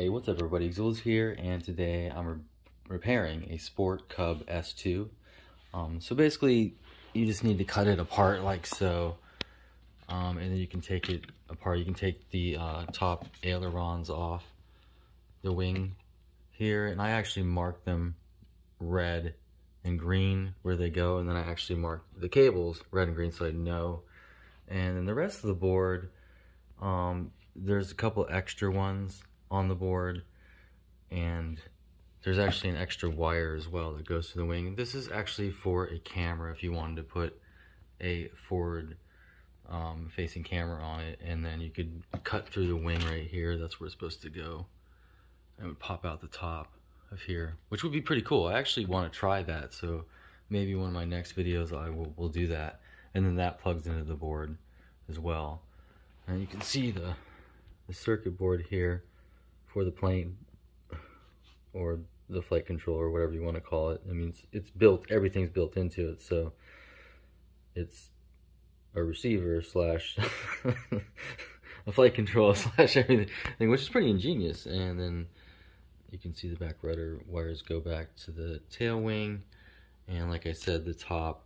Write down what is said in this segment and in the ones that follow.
Hey, what's up everybody? Xulz here, and today I'm re repairing a Sport Cub S2. Um, so basically, you just need to cut it apart like so, um, and then you can take it apart. You can take the uh, top ailerons off the wing here, and I actually marked them red and green where they go, and then I actually marked the cables red and green so I know. And then the rest of the board, um, there's a couple extra ones on the board and there's actually an extra wire as well that goes to the wing. This is actually for a camera if you wanted to put a forward um, facing camera on it and then you could cut through the wing right here. That's where it's supposed to go. And it would pop out the top of here, which would be pretty cool. I actually want to try that, so maybe one of my next videos I will, will do that. And then that plugs into the board as well. And you can see the, the circuit board here for the plane or the flight control or whatever you want to call it. I mean, it's, it's built, everything's built into it, so it's a receiver slash a flight control slash everything, which is pretty ingenious. And then you can see the back rudder wires go back to the tail wing. And like I said, the top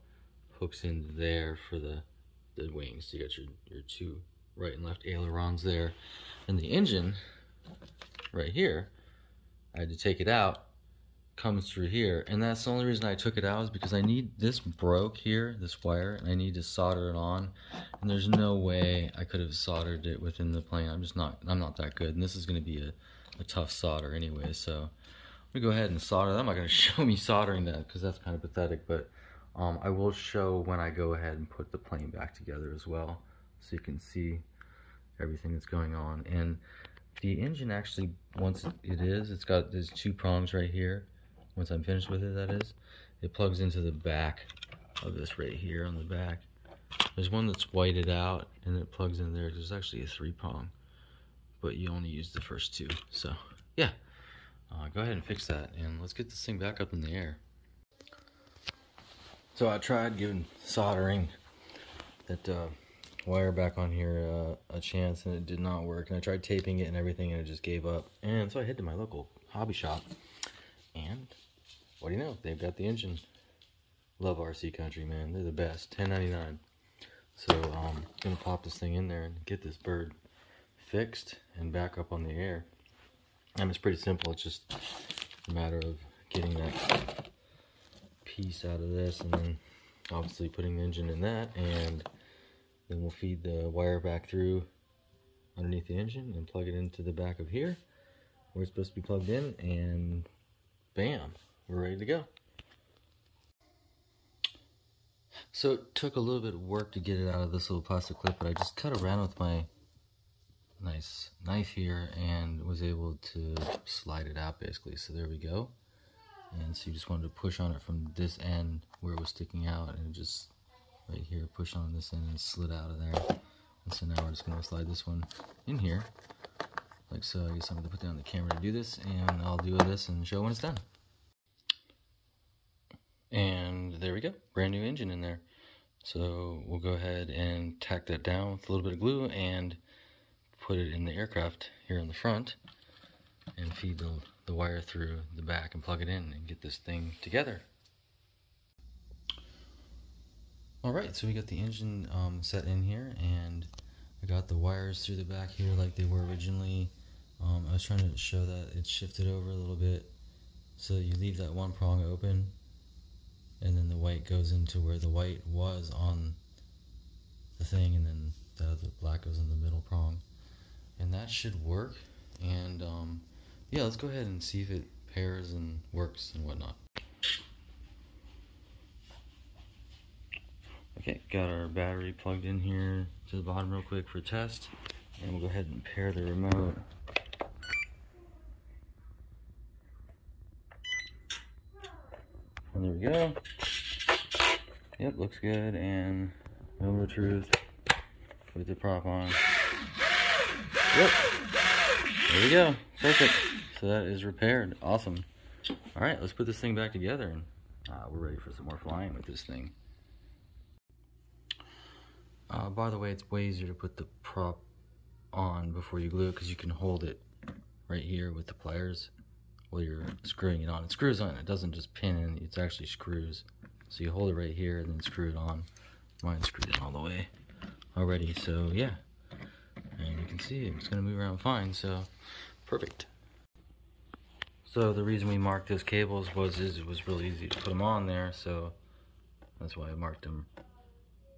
hooks in there for the, the wings. So you got your, your two right and left ailerons there. And the engine right here, I had to take it out, comes through here. And that's the only reason I took it out is because I need, this broke here, this wire, and I need to solder it on. And there's no way I could have soldered it within the plane. I'm just not, I'm not that good. And this is gonna be a, a tough solder anyway, so I'm gonna go ahead and solder that. I'm not gonna show me soldering that because that's kind of pathetic, but um, I will show when I go ahead and put the plane back together as well, so you can see everything that's going on. And the engine actually, once it is, it's got these two prongs right here. Once I'm finished with it, that is. It plugs into the back of this right here on the back. There's one that's whited out and it plugs in there. There's actually a three prong, but you only use the first two. So yeah, uh, go ahead and fix that and let's get this thing back up in the air. So I tried giving soldering that uh, wire back on here uh, a chance and it did not work. And I tried taping it and everything and it just gave up. And so I head to my local hobby shop and what do you know? They've got the engine. Love RC Country, man. They're the best. 10.99. So um, I'm gonna pop this thing in there and get this bird fixed and back up on the air. And it's pretty simple. It's just a matter of getting that piece out of this and then obviously putting the engine in that and then we'll feed the wire back through underneath the engine and plug it into the back of here where it's supposed to be plugged in and bam, we're ready to go. So it took a little bit of work to get it out of this little plastic clip, but I just cut around with my nice knife here and was able to slide it out basically. So there we go. And so you just wanted to push on it from this end where it was sticking out and just right here, push on this end and slid out of there. And so now we're just gonna slide this one in here, like so. I guess I'm gonna put down the camera to do this, and I'll do this and show when it's done. And there we go, brand new engine in there. So we'll go ahead and tack that down with a little bit of glue and put it in the aircraft here in the front and feed the, the wire through the back and plug it in and get this thing together. All right, so we got the engine um, set in here and I got the wires through the back here like they were originally. Um, I was trying to show that it's shifted over a little bit so you leave that one prong open and then the white goes into where the white was on the thing and then the other black goes in the middle prong and that should work and um, yeah let's go ahead and see if it pairs and works and whatnot Okay, got our battery plugged in here to the bottom real quick for test. And we'll go ahead and pair the remote. And there we go. Yep, looks good. And moment of truth with the prop on. Yep. There we go. Perfect. So that is repaired. Awesome. All right, let's put this thing back together. And uh, we're ready for some more flying with this thing. Uh, by the way, it's way easier to put the prop on before you glue it because you can hold it right here with the pliers while you're screwing it on. It screws on, it doesn't just pin in, it's actually screws. So you hold it right here and then screw it on. Mine screwed in all the way already, so yeah. And you can see it's gonna move around fine, so perfect. So the reason we marked those cables was is it was really easy to put them on there, so that's why I marked them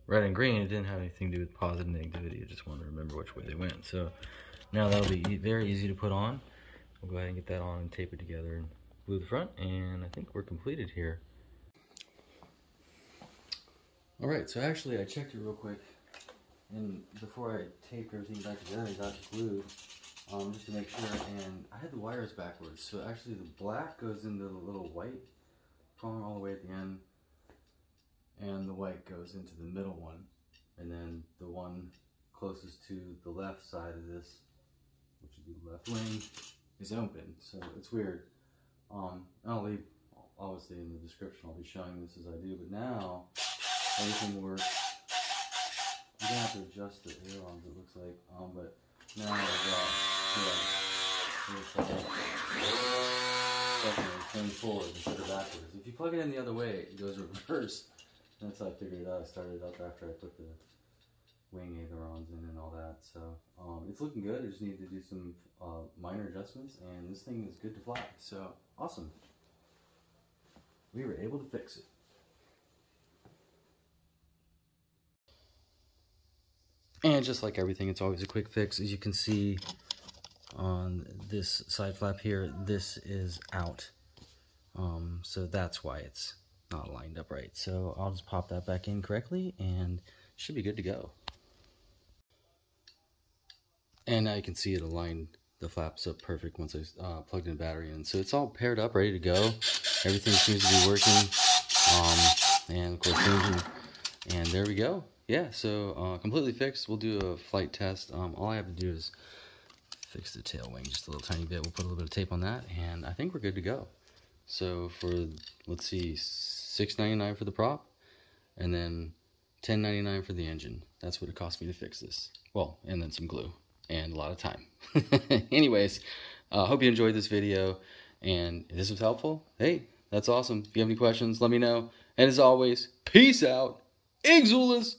red and green. It didn't have anything to do with positive negativity. I just wanted to remember which way they went. So now that'll be very easy to put on. We'll go ahead and get that on and tape it together and glue the front, and I think we're completed here. All right, so actually I checked it real quick, and before I taped everything back together, I got glued um, just to make sure. And I had the wires backwards, so actually the black goes into the little white prong all the way at the end, and the white goes into the middle one, and then the one closest to the left side of this, which would be the left wing, is open. So it's weird. Um, I'll leave obviously in the description. I'll be showing this as I do, but now everything works. I'm gonna have to adjust the ailerons. It looks like, um, but now I've got yeah, turn forward instead of backwards. If you plug it in the other way, it goes reverse. That's how I figured it out. I started up after I put the wing ailerons in and all that. So um, it's looking good. I just need to do some uh, minor adjustments, and this thing is good to fly. So awesome. We were able to fix it. And just like everything, it's always a quick fix. As you can see on this side flap here, this is out. Um, so that's why it's not lined up right. So I'll just pop that back in correctly and should be good to go. And now you can see it aligned the flaps up perfect once I uh, plugged in the battery in. So it's all paired up, ready to go. Everything seems to be working. Um, and of course, engine. And there we go. Yeah, so uh, completely fixed. We'll do a flight test. Um, all I have to do is fix the tail wing just a little tiny bit. We'll put a little bit of tape on that, and I think we're good to go. So for, let's see, $6.99 for the prop, and then $10.99 for the engine. That's what it cost me to fix this. Well, and then some glue and a lot of time. Anyways, I uh, hope you enjoyed this video. And if this was helpful, hey, that's awesome. If you have any questions, let me know. And as always, peace out. Exulas.